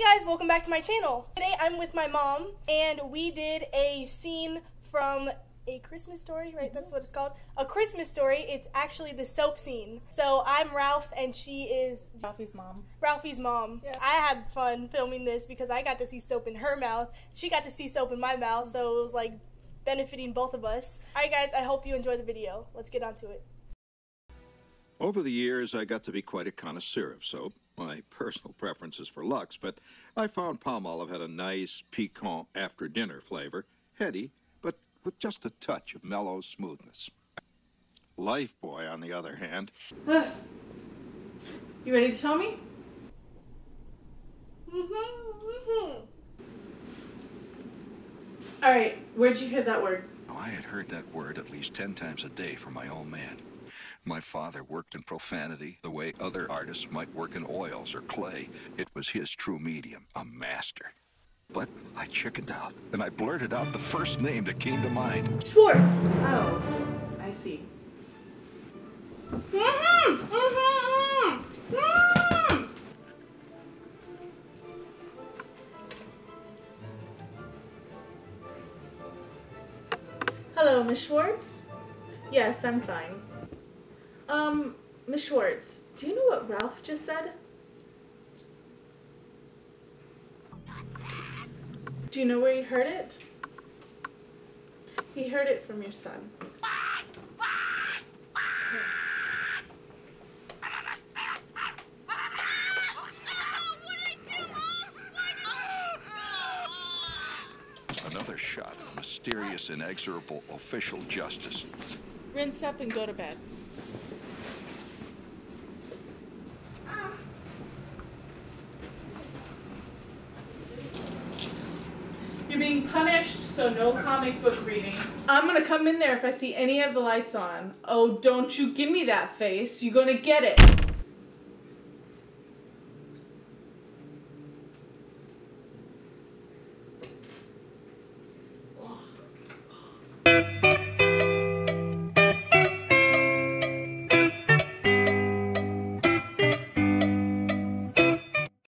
guys, welcome back to my channel. Today I'm with my mom and we did a scene from a Christmas story, right? That's what it's called. A Christmas story. It's actually the soap scene. So I'm Ralph and she is Ralphie's mom. Ralphie's mom. Yeah. I had fun filming this because I got to see soap in her mouth. She got to see soap in my mouth, so it was like benefiting both of us. Alright guys, I hope you enjoy the video. Let's get on to it. Over the years, I got to be quite a connoisseur of soap. My personal preferences for Lux, but I found Palmolive had a nice, piquant after dinner flavor, heady, but with just a touch of mellow smoothness. Lifebuoy, on the other hand, You ready to tell me? Mm-hmm, All right. Where'd you hear that word? I had heard that word at least ten times a day from my old man. My father worked in profanity the way other artists might work in oils or clay. It was his true medium, a master. But I chickened out, and I blurted out the first name that came to mind. Schwartz. Oh, I see. Mm-hmm. Mm-hmm. Mm-hmm. Hello, Miss Schwartz. Yes, I'm fine. Um, Miss Schwartz, do you know what Ralph just said? Do you know where he heard it? He heard it from your son. Another shot of mysterious, inexorable official justice. Rinse up and go to bed. Being punished, so no comic book reading. I'm gonna come in there if I see any of the lights on. Oh, don't you give me that face. You're gonna get it.